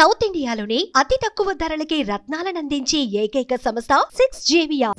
South ఇండియాలోనే అతి తక్కువ ధరలకి రత్నాలనందించే ఏకైక సంస్థ సిక్స్ జేవియా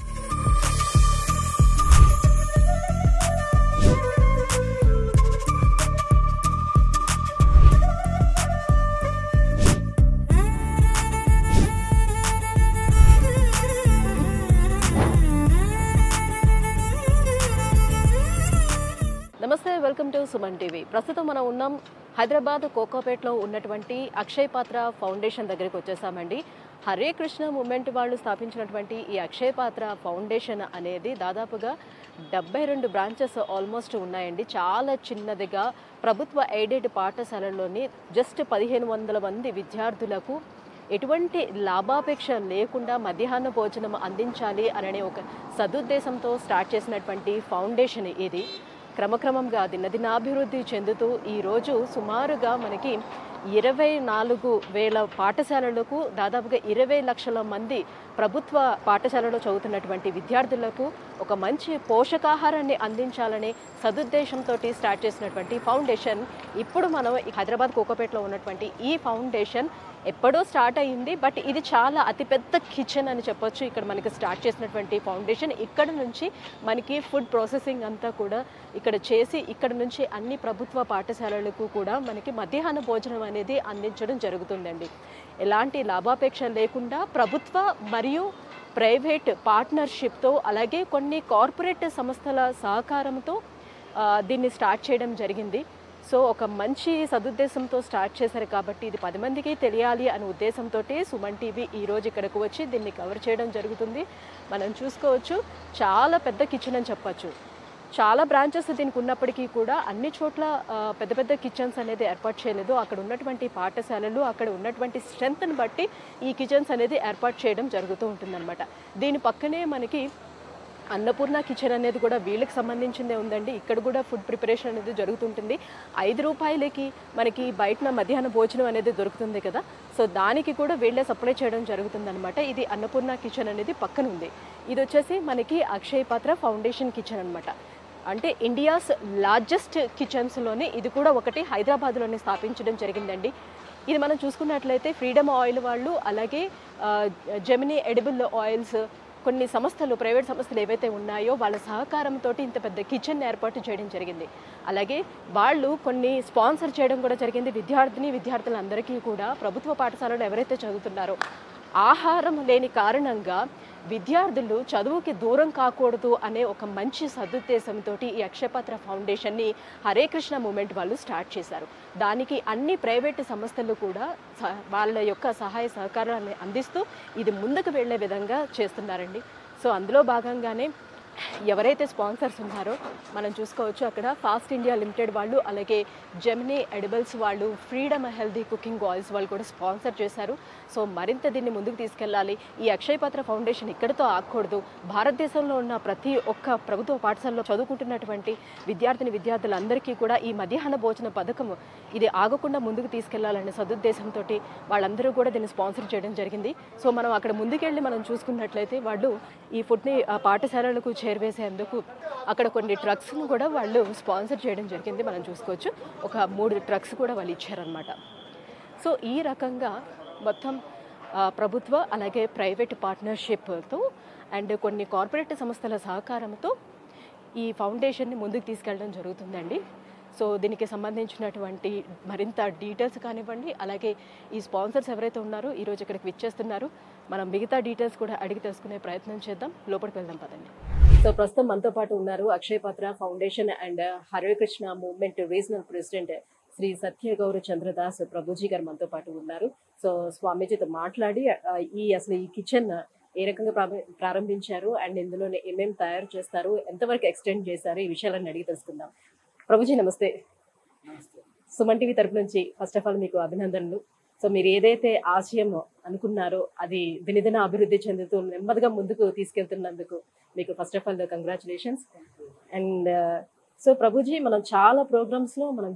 వెల్కమ్ టు సుమన్ టీవీ. ప్రస్తుతం మనం ఉన్నాం హైదరాబాద్ కోకోపేట్లో ఉన్నటువంటి అక్షయ్ పాత్ర ఫౌండేషన్ దగ్గరికి వచ్చేసామండి. హరే కృష్ణ మూమెంట్ వాళ్ళు స్థాపించినటువంటి ఈ అక్షయ పాత్ర ఫౌండేషన్ అనేది దాదాపుగా డెబ్బై రెండు బ్రాంచెస్ ఆల్మోస్ట్ ఉన్నాయండి. చాలా చిన్నదిగా ప్రభుత్వ ఎయిడెడ్ పాఠశాలల్లోని జస్ట్ పదిహేను వందల మంది విద్యార్థులకు ఎటువంటి లాభాపేక్ష లేకుండా మధ్యాహ్న భోజనం అందించాలి అనే ఒక సదుద్దేశంతో స్టార్ట్ చేసినటువంటి ఫౌండేషన్ ఇది. క్రమక్రమంగా దినదినాభివృద్ధి చెందుతూ ఈరోజు సుమారుగా మనకి ఇరవై నాలుగు వేల పాఠశాలలకు దాదాపుగా ఇరవై లక్షల మంది ప్రభుత్వ పాఠశాలలో చదువుతున్నటువంటి విద్యార్థులకు ఒక మంచి పోషకాహారాన్ని అందించాలనే సదుద్దేశంతో స్టార్ట్ చేసినటువంటి ఫౌండేషన్ ఇప్పుడు మనం ఈ హైదరాబాద్ కోకోపేటలో ఉన్నటువంటి ఈ ఫౌండేషన్ ఎప్పుడో స్టార్ట్ అయ్యింది బట్ ఇది చాలా అతిపెద్ద కిచెన్ అని చెప్పొచ్చు. ఇక్కడ మనకి స్టార్ట్ చేసినటువంటి ఫౌండేషన్ ఇక్కడ నుంచి మనకి ఫుడ్ ప్రాసెసింగ్ అంతా కూడా ఇక్కడ చేసి ఇక్కడ నుంచి అన్ని ప్రభుత్వ పాఠశాలలకు కూడా మనకి మధ్యాహ్న భోజనం అనేది అందించడం జరుగుతుందండి. ఎలాంటి లాభాపేక్ష లేకుండా ప్రభుత్వ మరియు ప్రైవేట్ పార్ట్నర్షిప్తో అలాగే కొన్ని కార్పొరేట్ సంస్థల సహకారంతో దీన్ని స్టార్ట్ చేయడం జరిగింది. సో ఒక మంచి సదుద్దేశంతో స్టార్ట్ చేశారు కాబట్టి ఇది పది మందికి తెలియాలి అనే ఉద్దేశంతో సుమన్ టీవీ ఈ రోజు ఇక్కడికి వచ్చి దీన్ని కవర్ చేయడం జరుగుతుంది. మనం చూసుకోవచ్చు చాలా పెద్ద కిచెన్ అని చెప్పచ్చు. చాలా బ్రాంచెస్ దీనికి ఉన్నప్పటికీ కూడా అన్ని చోట్ల పెద్ద పెద్ద కిచెన్స్ అనేది ఏర్పాటు చేయలేదు. అక్కడ ఉన్నటువంటి పాఠశాలలు అక్కడ ఉన్నటువంటి స్ట్రెంగ్త్ని బట్టి ఈ కిచెన్స్ అనేది ఏర్పాటు చేయడం జరుగుతూ ఉంటుందన్నమాట. దీని పక్కనే మనకి అన్నపూర్ణ కిచెన్ అనేది కూడా వీళ్ళకి సంబంధించిందే ఉందండి. ఇక్కడ కూడా ఫుడ్ ప్రిపరేషన్ అనేది జరుగుతుంటుంది. ఐదు రూపాయలకి మనకి బయటన మధ్యాహ్న భోజనం అనేది దొరుకుతుంది కదా. సో దానికి కూడా వీళ్ళే సప్లై చేయడం జరుగుతుందన్నమాట. ఇది అన్నపూర్ణ కిచెన్ అనేది పక్కన ఉంది. ఇది వచ్చేసి మనకి అక్షయ్ పాత్ర ఫౌండేషన్ కిచెన్ అన్నమాట. అంటే ఇండియాస్ లార్జెస్ట్ కిచెన్స్లోనే ఇది కూడా ఒకటి హైదరాబాద్లోనే స్థాపించడం జరిగిందండి. ఇది మనం చూసుకున్నట్లయితే ఫ్రీడమ్ ఆయిల్ వాళ్ళు అలాగే జెమినీ ఎడిబుల్ ఆయిల్స్ కొన్ని సంస్థలు ప్రైవేట్ సంస్థలు ఏవైతే ఉన్నాయో వాళ్ళ సహకారంతో ఇంత పెద్ద కిచెన్ ఏర్పాటు చేయడం జరిగింది. అలాగే వాళ్ళు కొన్ని స్పాన్సర్ చేయడం కూడా జరిగింది. విద్యార్థిని విద్యార్థులందరికీ కూడా ప్రభుత్వ పాఠశాలలో ఎవరైతే చదువుతున్నారో ఆహారం లేని కారణంగా విద్యార్థులు చదువుకి దూరం కాకూడదు అనే ఒక మంచి సదుద్దేశంతో ఈ అక్షయపాత్ర ఫౌండేషన్ని హరే కృష్ణ మూమెంట్ వాళ్ళు స్టార్ట్ చేశారు. దానికి అన్ని ప్రైవేటు సంస్థలు కూడా వాళ్ళ యొక్క సహాయ సహకారాన్ని అందిస్తూ ఇది ముందుకు వెళ్ళే విధంగా చేస్తున్నారండి. సో అందులో భాగంగానే ఎవరైతే స్పాన్సర్స్ ఉన్నారో మనం చూసుకోవచ్చు అక్కడ ఫాస్ట్ ఇండియా లిమిటెడ్ వాళ్ళు అలాగే జెమినీ ఎడిబల్స్ వాళ్ళు ఫ్రీడమ్ హెల్దీ కుకింగ్ ఆయిల్స్ వాళ్ళు కూడా స్పాన్సర్ చేశారు. సో మరింత దీన్ని ముందుకు తీసుకెళ్ళాలి. ఈ అక్షయ పాత్ర ఫౌండేషన్ ఇక్కడితో ఆగకూడదు. భారతదేశంలో ఉన్న ప్రతి ఒక్క ప్రభుత్వ పాఠశాలలో చదువుకుంటున్నటువంటి విద్యార్థిని విద్యార్థులందరికీ కూడా ఈ మధ్యాహ్న భోజన పథకం ఇది ఆగకుండా ముందుకు తీసుకెళ్ళాలనే సదుద్దేశంతో వాళ్ళందరూ కూడా దీన్ని స్పాన్సర్ చేయడం జరిగింది. సో మనం అక్కడ ముందుకెళ్ళి మనం చూసుకున్నట్లయితే వాళ్ళు ఈ ఫుడ్ని పాఠశాలలకు చేరవేసేందుకు అక్కడ కొన్ని ట్రక్స్ను కూడా వాళ్ళు స్పాన్సర్ చేయడం జరిగింది. మనం చూసుకోవచ్చు. ఒక మూడు ట్రక్స్ కూడా వాళ్ళు ఇచ్చారనమాట సో ఈ రకంగా మొత్తం ప్రభుత్వ అలాగే ప్రైవేట్ పార్ట్నర్షిప్తో అండ్ కొన్ని కార్పొరేట్ సంస్థల సహకారంతో ఈ ఫౌండేషన్ని ముందుకు తీసుకెళ్ళడం జరుగుతుందండి. సో దీనికి సంబంధించినటువంటి మరింత డీటెయిల్స్ కానివ్వండి. అలాగే ఈ స్పాన్సర్స్ ఎవరైతే ఉన్నారో ఈరోజు ఇక్కడికి విచ్చేస్తున్నారు. మనం మిగతా డీటెయిల్స్ కూడా అడిగి తెలుసుకునే ప్రయత్నం చేద్దాం. లోపలికి వెళ్దాం పదండి. సో ప్రస్తుతం మనతో పాటు ఉన్నారు Akshay Patra foundation and Hare Krishna movement regional president Shri Satyagaura Chandradas Prabhuji గారు మనతో పాటు ఉన్నారు. సో స్వామీజీతో మాట్లాడి ఈ అసలు ఈ కిచెన్ ఏ రకంగా ప్రారంభించారు? అండ్ ఇందులో ఏమేమి తయారు చేస్తారు? ఎంతవరకు ఎక్స్టెండ్ చేశారు? ఈ విషయాలన్నీ అడిగి తెలుసుకుందాం. ప్రభుజీ నమస్తే. సుమన్ టీవీ తరపు నుంచి ఫస్ట్ ఆఫ్ ఆల్ మీకు అభినందనలు. సో మీరు ఏదైతే ఆశయం అనుకున్నారో అది దినదిన అభివృద్ధి చెందుతూ నెమ్మదిగా ముందుకు తీసుకెళ్తున్నందుకు మీకు first of all congratulations. And so Prabhuji మనం చాలా ప్రోగ్రామ్స్లో మనం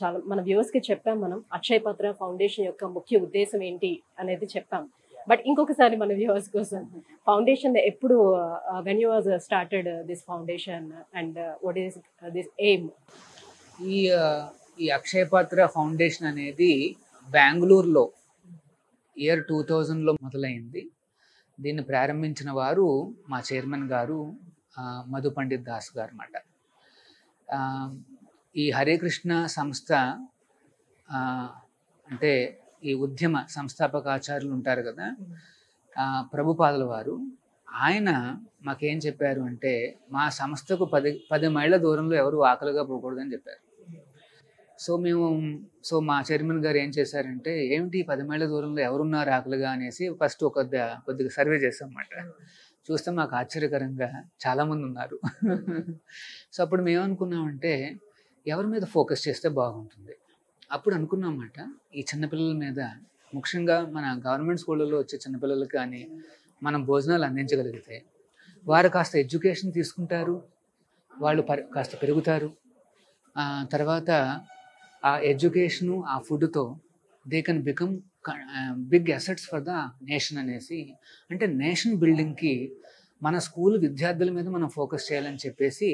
చాలా మన వ్యూవర్స్కి చెప్పాం మనం అక్షయ్ పత్ర ఫౌండేషన్ యొక్క ముఖ్య ఉద్దేశం ఏంటి అనేది చెప్పాం. బట్ ఇంకొకసారి మన వ్యూవర్స్ కోసం ఫౌండేషన్ ఎప్పుడు when you was started this foundation and what is this aim ఈ uh, ఈ అక్షయ పాత్ర ఫౌండేషన్ అనేది బెంగళూరులో ఇయర్ టూ థౌజండ్లో మొదలైంది. దీన్ని ప్రారంభించిన వారు మా చైర్మన్ గారు మధు పండిత్ దాస్ గారు అన్నమాట ఈ హరే కృష్ణ సంస్థ అంటే ఈ ఉద్యమ సంస్థాపక ఆచార్యులు ఉంటారు కదా ప్రభుపాదుల వారు. ఆయన మాకేం చెప్పారు అంటే మా సంస్థకు పది పది మైళ్ళ దూరంలో ఎవరు ఆకలిగా పోకూడదని చెప్పారు. సో మేము సో మా చైర్మన్ గారు ఏం చేశారంటే ఏమిటి పది మైళ్ళ దూరంలో ఎవరున్నారు ఆకలిగా? అనేసి ఫస్ట్ ఒక కొద్దిగా సర్వే చేసాం అన్నమాట చూస్తే మాకు ఆశ్చర్యకరంగా చాలామంది ఉన్నారు. సో అప్పుడు మేము అనుకున్నామంటే ఎవరి మీద ఫోకస్ చేస్తే బాగుంటుంది? అప్పుడు అనుకున్నామాట ఈ చిన్నపిల్లల మీద ముఖ్యంగా మన గవర్నమెంట్ స్కూళ్ళలో వచ్చే చిన్నపిల్లలకు కానీ మనం భోజనాలు అందించగలిగితే వారు కాస్త ఎడ్యుకేషన్ తీసుకుంటారు వాళ్ళు పరి కాస్త పెరుగుతారు. తర్వాత ఆ ఎడ్యుకేషను ఆ ఫుడ్తో they can become big assets for the nation అనేసి అంటే నేషన్ బిల్డింగ్కి మన స్కూల్ విద్యార్థుల మీద మనం ఫోకస్ చేయాలని చెప్పేసి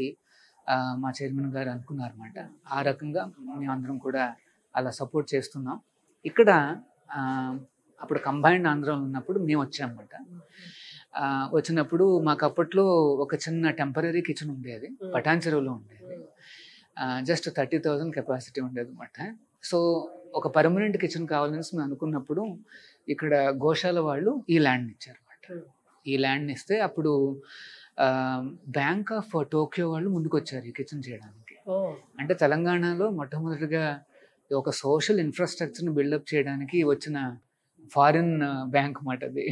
మా చైర్మన్ గారు అనుకున్నారన్నమాట. ఆ రకంగా మేమందరం కూడా అలా సపోర్ట్ చేస్తున్నాం. ఇక్కడ అప్పుడు కంబైన్డ్ ఆంధ్రాలో ఉన్నప్పుడు మేము వచ్చామన్నమాట. వచ్చినప్పుడు మాకు అప్పట్లో ఒక చిన్న టెంపరీ కిచెన్ ఉండేది పటాన్ చెరువులో ఉండేది జస్ట్ థర్టీ థౌజండ్ కెపాసిటీ ఉండేది అనమాట సో ఒక పర్మనెంట్ కిచెన్ కావాలని మేము అనుకున్నప్పుడు ఇక్కడ గోశాల వాళ్ళు ఈ ల్యాండ్ ఇచ్చారు అనమాట ఈ ల్యాండ్ ఇస్తే అప్పుడు బ్యాంక్ ఆఫ్ టోక్యో వాళ్ళు ముందుకు వచ్చారు ఈ కిచెన్ చేయడానికి. అంటే తెలంగాణలో మొట్టమొదటిగా ఒక సోషల్ ఇన్ఫ్రాస్ట్రక్చర్ని బిల్డప్ చేయడానికి వచ్చిన ఫారిన్ బ్యాంక్ మాట అది.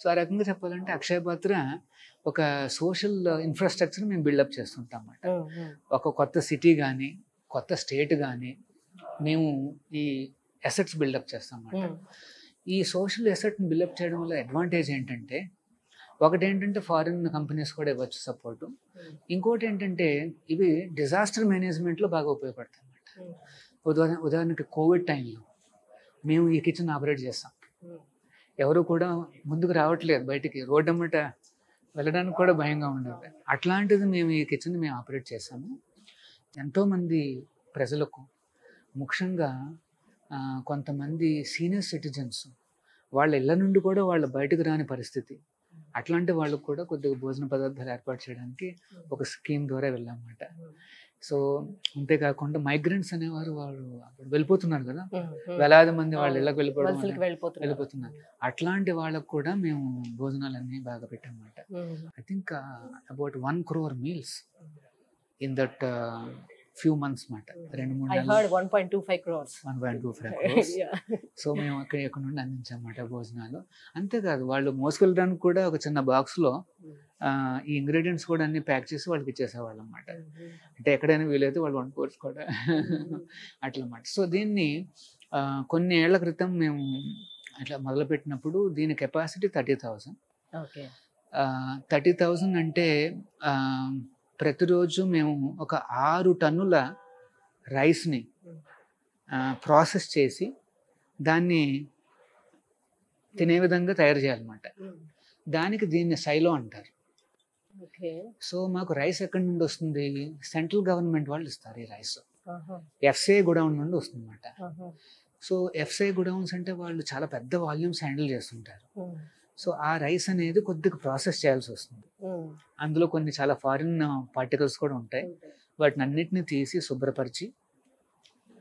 సో ఆ రకంగా చెప్పాలంటే అక్షయ పాత్ర ఒక సోషల్ ఇన్ఫ్రాస్ట్రక్చర్ మేము బిల్డప్ చేస్తుంటాం అన్నమాట. ఒక కొత్త సిటీ కానీ కొత్త స్టేట్ కానీ మేము ఈ అసెట్స్ బిల్డప్ చేస్తాం అన్నమాట. ఈ సోషల్ అసెట్ని బిల్డప్ చేయడం వల్ల అడ్వాంటేజ్ ఏంటంటే ఒకటి ఏంటంటే ఫారిన్ కంపెనీస్ కూడా ఇవ్వచ్చు సపోర్టు. ఇంకోటి ఏంటంటే ఇవి డిజాస్టర్ మేనేజ్మెంట్లో బాగా ఉపయోగపడతాయి అన్నమాట. ఉదాహరణ ఉదాహరణకి కోవిడ్ టైంలో మేము ఈ కిచెన్ ఆపరేట్ చేస్తాం. ఎవరు కూడా ముందుకు రావట్లేదు బయటికి. రోడ్డు అమ్మట వెళ్ళడానికి కూడా భయంగా ఉండేది. అట్లాంటిది మేము ఈ కిచెన్ మేము ఆపరేట్ చేసాము ఎంతోమంది ప్రజలకు ముఖ్యంగా కొంతమంది సీనియర్ సిటిజన్స్ వాళ్ళ ఇళ్ళ నుండి కూడా వాళ్ళు బయటకు రాని పరిస్థితి. అట్లాంటి వాళ్ళకు కూడా కొద్దిగా భోజన పదార్థాలు ఏర్పాటు చేయడానికి ఒక స్కీమ్ ద్వారా వెళ్ళామన్నమాట. సో అంతేకాకుండా మైగ్రెంట్స్ అనేవారు వాళ్ళు అప్పుడు వెళ్ళిపోతున్నారు కదా. వేలాది మంది వాళ్ళ ఇళ్ళకి వెళ్ళిపోవడం వెళ్ళిపోతున్నారు. అట్లాంటి వాళ్ళకు కూడా మేము భోజనాలన్నీ బాగా పెట్టామన్నమాట. I think about one crore meals in that few months మాట. రెండు మూడు నెలలు. One point two five crores one point two five crores so మేము అక్కడ ఎక్కడ నుండి అందించామన్నమాట భోజనాలు. అంతేకాదు వాళ్ళు మోసుకెళ్ళడానికి కూడా ఒక చిన్న బాక్స్లో ఈ ఇంగ్రీడియంట్స్ కూడా అన్ని ప్యాక్ చేసి వాళ్ళకి ఇచ్చేసేవాళ్ళు అనమాట అంటే ఎక్కడైనా వీలైతే వాళ్ళు వండుకోవచ్చు కూడా అట్లా అన్నమాట సో దీన్ని కొన్ని ఏళ్ళ క్రితం మేము అట్లా మొదలుపెట్టినప్పుడు దీని capacity thirty thousand okay thirty thousand అంటే ప్రతిరోజు మేము ఒక ఆరు టన్నుల రైస్ని ప్రాసెస్ చేసి దాన్ని తినే విధంగా తయారు చేయాలన్నమాట. దానికి దీన్ని సైలో అంటారు. సో మాకు రైస్ ఎక్కడి నుండి వస్తుంది? సెంట్రల్ గవర్నమెంట్ వాళ్ళు ఇస్తారు ఈ రైస్. ఎఫ్సిఐ గుడౌన్ నుండి వస్తుంది అనమాట సో ఎఫ్సిఐ గుడౌన్స్ అంటే వాళ్ళు చాలా పెద్ద వాల్యూమ్స్ హ్యాండిల్ చేస్తుంటారు. సో ఆ రైస్ అనేది కొద్దిగా ప్రాసెస్ చేయాల్సి వస్తుంది. అందులో కొన్ని చాలా ఫారిన్ పార్టికల్స్ కూడా ఉంటాయి. వాటిని అన్నిటిని తీసి శుభ్రపరిచి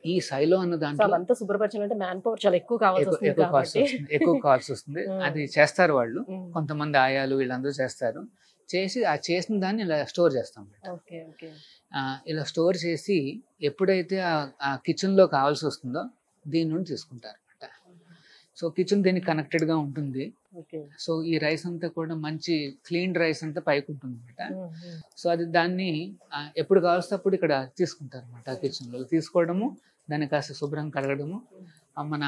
ఈ సైలో అన్న దాంట్లో అవంతా శుభ్రపరచాలంటే మ్యాన్ పవర్ చాలా ఎక్కువ కావాల్సి ఎక్కువ వస్తుంది ఎక్కువ కాస్ట్ వస్తుంది ఎక్కువ కాస్ట్ వస్తుంది. అది చేస్తారు వాళ్ళు. కొంతమంది ఆయాలు వీళ్ళందరూ చేస్తారు. చేసి ఆ చేసిన దాన్ని ఇలా స్టోర్ చేస్తాం ఓకే ఓకే. ఆ, ఇలా స్టోర్ చేసి ఎప్పుడైతే ఆ- ఆ కిచెన్లో కావాల్సి వస్తుందో దీని నుండి తీసుకుంటారు అనమాట సో కిచెన్ దీనికి కనెక్టెడ్గా ఉంటుంది. ఓకే సో ఈ రైస్ అంతా కూడా మంచి క్లీన్ రైస్ అంతా పైకి ఉంటుంది అనమాట. సో అది దాన్ని ఎప్పుడు కావాల్సి అప్పుడు ఇక్కడ తీసుకుంటారు అనమాట కిచెన్లో. తీసుకోవడము దాన్ని కాస్త శుభ్రం కడగడము మన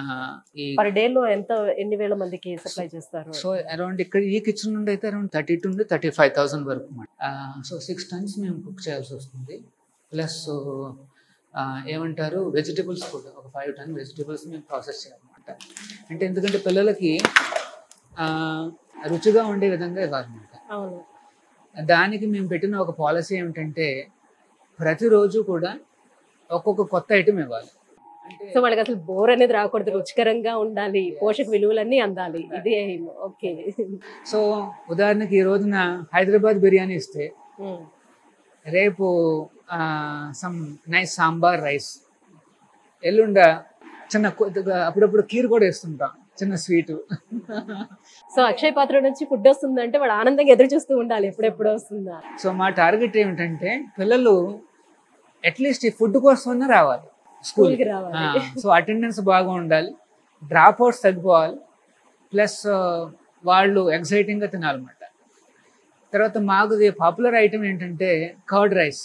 ఈ పర్ డే లో ఎంత ఎన్ని వేల మందికి సప్లై చేస్తారు? సో అరౌండ్ ఇక్కడ ఈ కిచెన్ నుండి అయితే around thirty to thirty five thousand వరకు అన్నమాట. సో సిక్స్ టన్స్ మేము కుక్ చేయాల్సి వస్తుంది. ప్లస్ ఏమంటారు వెజిటబుల్స్ కూడా ఒక ఫైవ్ టన్ వెజిటబుల్స్ మేము ప్రాసెస్ చేయాలన్నమాట. అంటే ఎందుకంటే పిల్లలకి రుచిగా ఉండే విధంగా ఇవ్వాలన్నమాట. దానికి మేము పెట్టిన ఒక పాలసీ ఏమిటంటే ప్రతిరోజు కూడా ఒక్కొక్క కొత్త ఐటెం ఇవ్వాలి. సో వాళ్ళకి అసలు బోర్ అనేది రాకూడదు. రుచికరంగా ఉండాలి. పోషక విలువలన్నీ అందాలి. ఇదే. ఓకే. సో ఉదాహరణకి ఈ రోజున హైదరాబాద్ బిర్యానీ ఇస్తే రేపు సమ్ నైస్ సాంబార్ రైస్ ఎల్లుండ చిన్న కొద్దిగా అప్పుడప్పుడు కీర్ కూడా వేస్తుంటాం. చిన్న స్వీట్. సో అక్షయ్ పాత్ర నుంచి ఫుడ్ వస్తుందంటే వాడు ఆనందంగా ఎదురు చూస్తూ ఉండాలి ఎప్పుడెప్పుడు వస్తుందా? సో మా టార్గెట్ ఏమిటంటే పిల్లలు అట్లీస్ట్ ఈ ఫుడ్ కోసమన్నా రావాలి. స్కూల్ స్కూల్కి రావాలి సో అటెండెన్స్ బాగా ఉండాలి డ్రాప్ అవుట్స్ తగ్గిపోవాలి ప్లస్ వాళ్ళు ఎక్సైటింగ్గా తినాలన్నమాట. తర్వాత మాకు పాపులర్ ఐటమ్ ఏంటంటే కర్డ్ రైస్.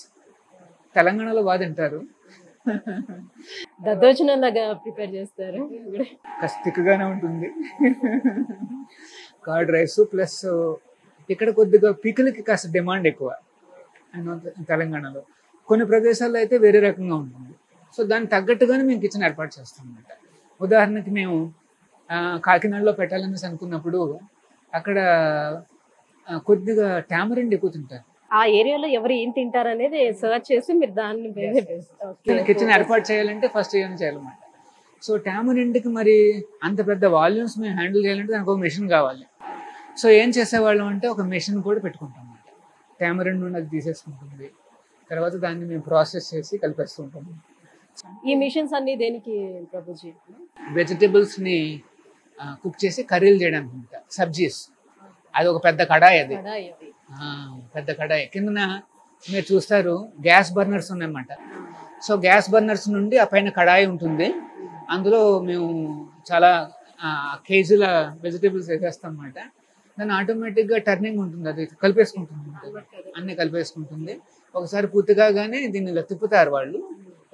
తెలంగాణలో బాగా తింటారు. దద్దోజనం లాగా ప్రిపేర్ చేస్తారు. కాస్త తిక్కగానే ఉంటుంది. కర్డ్ రైస్ ప్లస్ ఇక్కడ కొద్దిగా పికిల్కి కాస్త డిమాండ్ ఎక్కువ. తెలంగాణలో. కొన్ని ప్రదేశాల్లో అయితే వేరే రకంగా ఉంటుంది. సో దానికి తగ్గట్టుగానే మేము కిచెన్ ఏర్పాటు చేస్తాం అనమాట ఉదాహరణకి మేము కాకినాడలో పెట్టాలనేసి అనుకున్నప్పుడు అక్కడ కొద్దిగా టామరిండ్ ఎక్కువ తింటారు. ఆ ఏరియాలో ఎవరు ఏం తింటారు అనేది సర్చ్ చేసి మీరు దాన్ని కిచెన్ ఏర్పాటు చేయాలంటే ఫస్ట్ ఏమైనా చేయాలన్నమాట? సో టామరిండ్కి మరి అంత పెద్ద వాల్యూమ్స్ మేము హ్యాండిల్ చేయాలంటే దానికి ఒక మెషిన్ కావాలి. సో ఏం చేసేవాళ్ళం అంటే ఒక మెషిన్ కూడా పెట్టుకుంటాం అన్నమాట టామరిండ్ నుండి అది తీసేసుకుంటుంది. తర్వాత దాన్ని మేము ప్రాసెస్ చేసి కలిపేస్తుంటాము ఈ మిషన్స్ అన్ని దేనికి ప్రభుజీ వెజిటబుల్స్ని కుక్ చేసి కర్రీలు చేయడానికి అనమాట సబ్జీస్ అది ఒక పెద్ద కడాయి అది. కడాయి అది. ఆ, పెద్ద కడాయి. కిందన మీరు చూస్తారు గ్యాస్ బర్నర్స్ ఉన్నాయన్నమాట సో గ్యాస్ బర్నర్స్ నుండి ఆ పైన కడాయి ఉంటుంది. అందులో మేము చాలా కేజీల వెజిటేబుల్స్ వేసేస్తాం అన్నమాట దాన్ని ఆటోమేటిక్గా టర్నింగ్ ఉంటుంది. అది కలిపేసుకుంటుంది. అన్ని కలిపేసుకుంటుంది. ఒకసారి పూర్తిగా కానీ దీన్ని ఇలా తిప్పుతారు వాళ్ళు.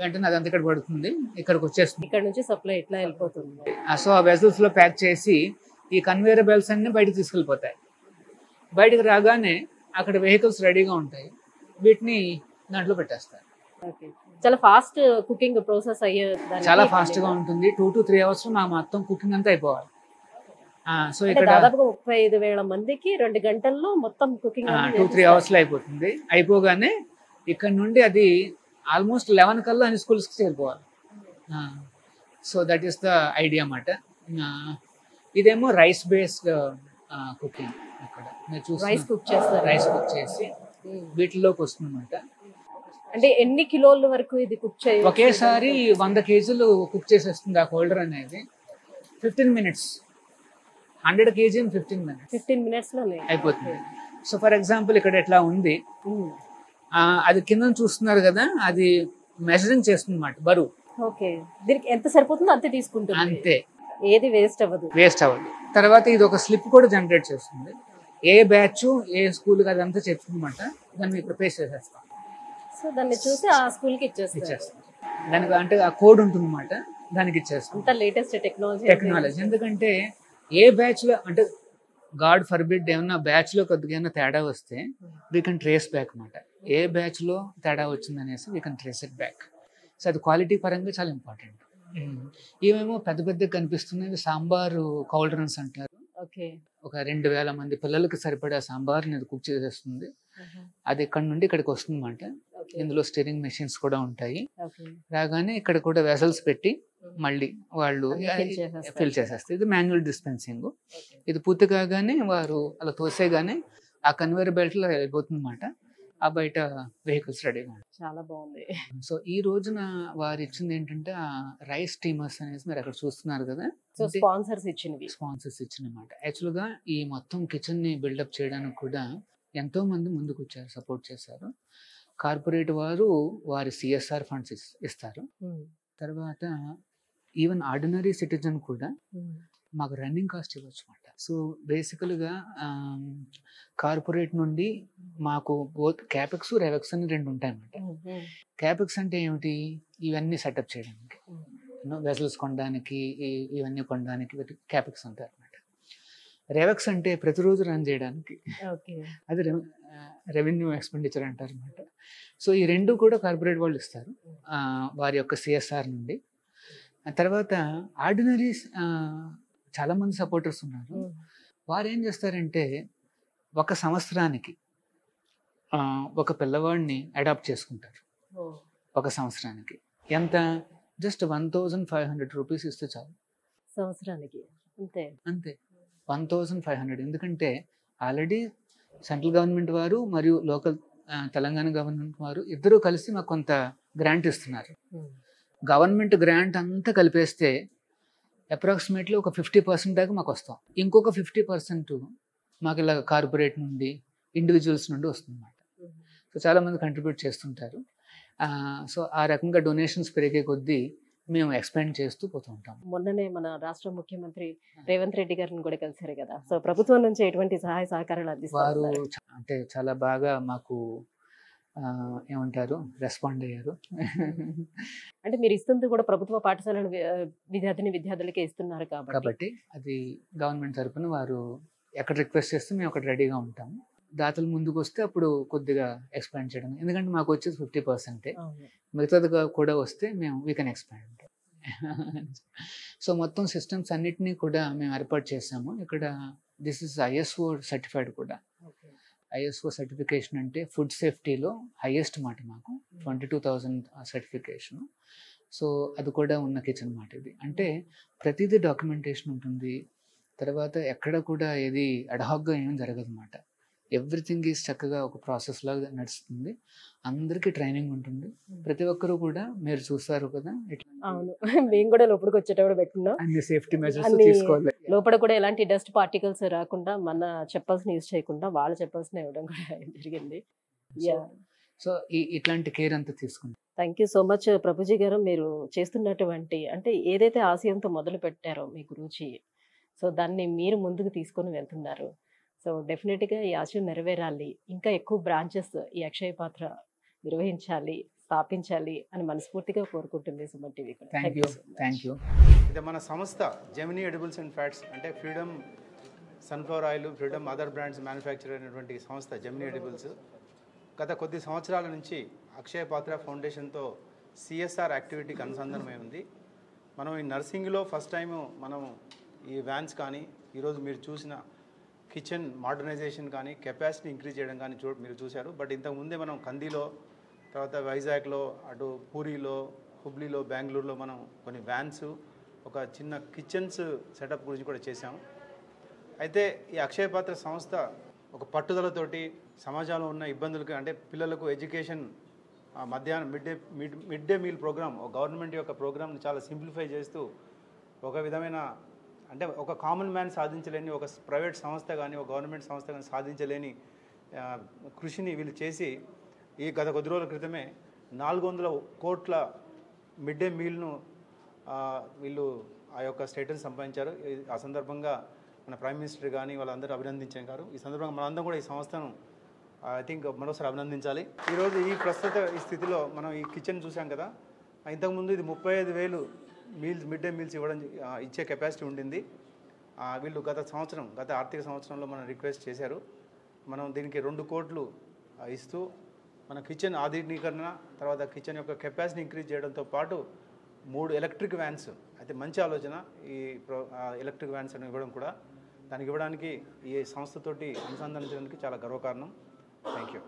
వెంటనే అదంతా ఇక్కడ పడుతుంది. ఇక్కడికి వచ్చేస్తుంది. ఇక్కడ నుంచి సప్లై ఎట్లా వెళ్ళిపోతుంది? సో ఆ వెజల్స్లో ప్యాక్ చేసి ఈ కన్వేయర్ బెల్ట్స్ అన్ని బయటకు తీసుకెళ్ళిపోతాయి. బయటకు రాగానే అక్కడ వెహికల్స్ రెడీగా ఉంటాయి. వీటిని దాంట్లో పెట్టేస్తారు. చాలా ఫాస్ట్ కుకింగ్ ప్రాసెస్ అయ్యే చాలా ఫాస్ట్గా ఉంటుంది. టూ టు త్రీ అవర్స్ మా మొత్తం కుకింగ్ అంతా అయిపోవాలి. సో ఇక్కడ దాదాపుగా ముప్పై ఐదు వేల మందికి రెండు గంటల్లో మొత్తం కుకింగ్ టూ త్రీ అవర్స్లో అయిపోతుంది. అయిపోగానే ఇక్కడ నుండి అది ఆల్మోస్ట్ లెవెన్ కల్లా అన్ని స్కూల్స్కి చేరిపోవాలి so that is the idea అన్నమాట. ఇదేమో రైస్ బేస్డ్ కుకింగ్ ఇక్కడ మీరు రైస్ కుక్ చేస్తారు? రైస్ కుక్ చేసి వీటిలోకి వస్తుంది అనమాట అంటే ఎన్ని కిలోల వరకు ఇది కుక్ చేయ? ఒకేసారి వంద కేజీలు కుక్ చేసేస్తుంది ఆ హోల్డర్ అనేది. Fifteen minutes hundred KG fifteen minutes fifteen మినిట్స్లోనే. అయిపోతుంది. సో ఫర్ ఎగ్జాంపుల్ ఇక్కడ ఎట్లా ఉంది? ఆ, అది కింద చూస్తున్నారు కదా అది మెజరింగ్ చేస్తుంది అన్నమాట బరువు. ఓకే దీనికి ఎంత సరిపోతుందో అంతే తీసుకుంటుంది. అంతే. ఏది వేస్ట్ అవ్వదు. వేస్ట్ అవ్వదు. తర్వాత ఇది ఒక స్లిప్ కూడా జనరేట్ చేస్తుంది. ఏ బ్యాచ్ ఏ స్కూల్ అదంతా చెప్తుందన్నమాట దాన్ని ప్రిపేర్ చేసేస్తాం. సో దాన్ని చూసి ఆ ఇచ్చేస్తాం. దానికి అంటే ఆ కోడ్ ఉంటుంది అన్నమాట దానికి ఇచ్చేస్తాం. Latest technology technology. ఎందుకంటే ఏ బ్యాచ్లో అంటే గాడ్ ఫర్బిడ్ ఏమన్నా బ్యాచ్లో కొద్దిగా ఏమైనా తేడా వస్తే వీ కెన్ ట్రేస్ బ్యాక్ అనమాట ఏ బ్యాచ్లో తేడా వచ్చింది అనేసి we can trace it back so అది క్వాలిటీ పరంగా చాలా ఇంపార్టెంట్ ఇవేమో పెద్ద పెద్ద కనిపిస్తున్నవి సాంబారు కౌల్డ్రన్స్ అంటారు. ఓకే. ఒక రెండు వేల మంది పిల్లలకి సరిపడా సాంబార్ని అది కుక్ చేసేస్తుంది. అది ఇక్కడ నుండి ఇక్కడికి వస్తుంది అనమాట ఇందులో స్టీరింగ్ మెషిన్స్ కూడా ఉంటాయి. రాగానే ఇక్కడ కూడా వెసల్స్ పెట్టి మళ్ళీ వాళ్ళు. ఫిల్ చేసేస్తారు. ఇది మాన్యువల్ డిస్పెన్సింగ్. ఇది పూర్తి కాగానే వారు అలా తోసేగానే ఆ కన్వేర్ బెల్ట్లో వెళ్ళిపోతుంది అనమాట ఆ బయట వెహికల్స్ రెడీగా ఉంటాయి చాలా బాగుంది. సో ఈ రోజున వారు ఇచ్చింది ఏంటంటే ఆ రైస్ స్టీమర్స్ అనేసి మీరు అక్కడ చూస్తున్నారు కదా? సో స్పాన్సర్స్ ఇచ్చినవి. స్పాన్సర్స్ ఇచ్చినమాట. యాక్చువల్గా ఈ మొత్తం కిచెన్ని బిల్డప్ చేయడానికి కూడా ఎంతో మంది ముందుకు వచ్చారు సపోర్ట్ చేశారు. కార్పొరేట్ వారు వారి సిఎస్ఆర్ ఫండ్స్ ఇస్తారు. తర్వాత ఈవెన్ ఆర్డినరీ సిటిజన్ కూడా మాకు రన్నింగ్ కాస్ట్ ఇవ్వచ్చు అనమాట సో బేసికల్గా కార్పొరేట్ నుండి మాకు బోత్ క్యాపెక్స్ రెవెక్స్ అని రెండు ఉంటాయన్నమాట. క్యాపెక్స్ అంటే ఏమిటి? ఇవన్నీ సెటప్ చేయడానికి. వెసల్స్ కొనడానికి ఇవన్నీ కొనడానికి క్యాపెక్స్ ఉంటాయి అనమాట రెవెక్స్ అంటే ప్రతిరోజు రన్ చేయడానికి. ఓకే. అది రెవెన్యూ ఎక్స్పెండిచర్ అంటారు అనమాట సో ఈ రెండు కూడా కార్పొరేట్ వాళ్ళు ఇస్తారు. వారి యొక్క సిఎస్ఆర్ నుండి. తర్వాత ఆర్డినరీస్ చాలా మంది సపోర్టర్స్ ఉన్నారు. వారు ఏం చేస్తారంటే ఒక సంవత్సరానికి ఒక పిల్లవాడిని అడాప్ట్ చేసుకుంటారు. ఒక సంవత్సరానికి. ఎంత? Just one thousand five hundred rupees ఇస్తే చాలు. సంవత్సరానికి. అంతే. అంతే. One thousand five hundred. ఎందుకంటే ఆల్రెడీ సెంట్రల్ గవర్నమెంట్ వారు మరియు లోకల్ తెలంగాణ గవర్నమెంట్ వారు ఇద్దరూ కలిసి మాకు కొంత గ్రాంట్ ఇస్తున్నారు. గవర్నమెంట్ గ్రాంట్ అంతా కలిపేస్తే అప్రాక్సిమేట్లీ ఒక ఫిఫ్టీ పర్సెంట్ దాకా మాకు వస్తాం. ఇంకొక ఫిఫ్టీ పర్సెంట్ మాకు ఇలా కార్పొరేట్ నుండి ఇండివిజువల్స్ నుండి వస్తుందన్నమాట. సో చాలామంది కంట్రిబ్యూట్ చేస్తుంటారు. సో ఆ రకంగా డొనేషన్స్ పెరిగే కొద్దీ మేము ఎక్స్పాండ్ చేస్తూ పోతూ ఉంటాం. మొన్ననే మన రాష్ట్ర ముఖ్యమంత్రి రేవంత్ రెడ్డి గారిని కూడా కలిశారు కదా. సో ప్రభుత్వం నుంచి ఎటువంటి సహాయ సహకారాలు వారు అందిస్తారు చ- అంటే చాలా బాగా మాకు ఏమంటారు? రెస్పాండ్ అయ్యారు. అంటే మీరు ఇస్తుంది కూడా ప్రభుత్వ పాఠశాలల విద్యార్థిని విద్యార్థులకే ఇస్తున్నారు కాబట్టి. కాబట్టి అది గవర్నమెంట్ తరపున వారు ఎక్కడ రిక్వెస్ట్ చేస్తే మేము అక్కడ రెడీగా ఉంటాము దాతలు ముందుకు వస్తే అప్పుడు కొద్దిగా ఎక్స్పాండ్ చేయడం. ఎందుకంటే మాకు వచ్చేసి ఫిఫ్టీ పర్సెంటే. మిగతాది కూడా వస్తే మేము వీ కెన్ ఎక్స్పాండ్ సో మొత్తం సిస్టమ్స్ అన్నిటినీ కూడా మేము ఏర్పాటు చేసాము. ఇక్కడ దిస్ ఇస్ ఐఎస్ఓ సర్టిఫైడ్ కూడా. ఐఎస్ఓ సర్టిఫికేషన్ అంటే ఫుడ్ సేఫ్టీలో హైయెస్ట్ మాట మాకు twenty two thousand certification. So అది కూడా ఉన్న కిచెన్ మాట ఇది. అంటే ప్రతిదీ డాక్యుమెంటేషన్ ఉంటుంది. తర్వాత ఎక్కడ కూడా ఏది అడహాక్గా ఏం జరగదు అన్నమాట ఎవ్రీథింగ్ ఈజ్ చక్కగా ఒక ప్రాసెస్ లాగా నడుస్తుంది. అందరికీ ట్రైనింగ్ ఉంటుంది. ప్రతి ఒక్కరు కూడా మీరు చూస్తారు కదా అవును. మేము కూడా లోపలికి వచ్చేటప్పుడు పెట్టుకున్నాం. అన్ని సేఫ్టీ మెజర్స్ తీసుకోవాలి. లోపల కూడా ఎలాంటి డస్ట్ పార్టికల్స్ రాకుండా మన చెప్పల్స్ యూజ్ చేయకుండా వాళ్ళ చెప్పల్స్ ఇవ్వడం కూడా జరిగింది. యా సో ఈ ఇట్లాంటి కేర్ అంతా తీసుకుంటాం. Thank you so much Prabhuji గారు. మీరు చేస్తున్నటువంటి అంటే ఏదైతే ఆశయంతో మొదలు పెట్టారో మీ గురించి సో దాన్ని మీరు ముందుకు తీసుకొని వెళ్తున్నారు. సో డెఫినెట్గా ఈ ఆశయం నెరవేరాలి. ఇంకా ఎక్కువ బ్రాంచెస్ ఈ అక్షయ పాత్ర నిర్వహించాలి స్థాపించాలి అని మనస్ఫూర్తిగా కోరుకుంటుంది Suman TV. Thank you. Thank you ఇది మన సంస్థ జెమినీ ఎడిబుల్స్ అండ్ ఫ్యాట్స్ అంటే Freedom sunflower oil Freedom other brands manufacture అయినటువంటి సంస్థ జెమినీ ఎడిబుల్స్ గత కొద్ది సంవత్సరాల నుంచి అక్షయ పాత్ర ఫౌండేషన్తో సిఎస్ఆర్ యాక్టివిటీకి అనుసంధానమై ఉంది. మనం ఈ నర్సింగ్లో ఫస్ట్ టైం మనం ఈ వ్యాన్స్ కానీ ఈరోజు మీరు చూసిన కిచెన్ మోడర్నైజేషన్ కానీ కెపాసిటీ ఇంక్రీజ్ చేయడం కానీ చూ మీరు చూశారు. బట్ ఇంతకు ముందే మనం కందిలో తర్వాత వైజాగ్లో అటు పూరిలో హుబ్లీలో బెంగళూరులో మనం కొన్ని వ్యాన్స్ ఒక చిన్న కిచెన్స్ సెటప్ గురించి కూడా చేశాము. అయితే ఈ అక్షయ పాత్ర సంస్థ ఒక పట్టుదలతోటి సమాజంలో ఉన్న ఇబ్బందులకి అంటే పిల్లలకు ఎడ్యుకేషన్ మధ్యాహ్నం mid day mid mid day meal programme ఒక గవర్నమెంట్ యొక్క ప్రోగ్రామ్ని చాలా సింప్లిఫై చేస్తూ ఒక విధమైన అంటే ఒక కామన్ మ్యాన్ సాధించలేని ఒక ప్రైవేట్ సంస్థ కానీ ఒక గవర్నమెంట్ సంస్థ కానీ సాధించలేని కృషిని వీళ్ళు చేసి ఈ గత కొద్ది రోజుల క్రితమే నాలుగు వందల కోట్ల మిడ్ డే మీల్ను వీళ్ళు ఆ యొక్క స్టేటస్ సంపాదించారు. ఆ సందర్భంగా మన ప్రైమ్ మినిస్టర్ కానీ వాళ్ళందరూ అభినందించారు. ఈ సందర్భంగా మనందరం కూడా ఈ సంస్థను ఐ థింక్ మరోసారి అభినందించాలి. ఈరోజు ఈ ప్రస్తుత ఈ స్థితిలో మనం ఈ కిచెన్ చూసాం కదా. ఇంతకుముందు ఇది ముప్పై ఐదు వేలు మీల్స్ మిడ్ డే మీల్స్ ఇవ్వడం ఇచ్చే కెపాసిటీ ఉండింది. ఆ, వీళ్ళు గత సంవత్సరం గత ఆర్థిక సంవత్సరంలో మనం రిక్వెస్ట్ చేశారు. మనం దీనికి రెండు కోట్లు ఇస్తూ మన కిచెన్ ఆధునీకరణ తర్వాత కిచెన్ యొక్క కెపాసిటీ ఇంక్రీజ్ చేయడంతో పాటు మూడు ఎలక్ట్రిక్ వ్యాన్స్ అయితే మంచి ఆలోచన ఈ ప్రో ఎలక్ట్రిక్ వ్యాన్స్ అని ఇవ్వడం కూడా. దానికి ఇవ్వడానికి ఈ సంస్థతోటి అనుసంధానించడానికి చాలా గర్వకారణం. థ్యాంక్ యూ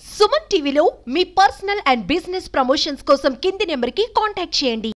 సుమన్ టీవీలో మీ పర్సనల్ అండ్ బిజినెస్ ప్రమోషన్స్ కోసం కింది నెంబర్కి కాంటాక్ట్ చేయండి.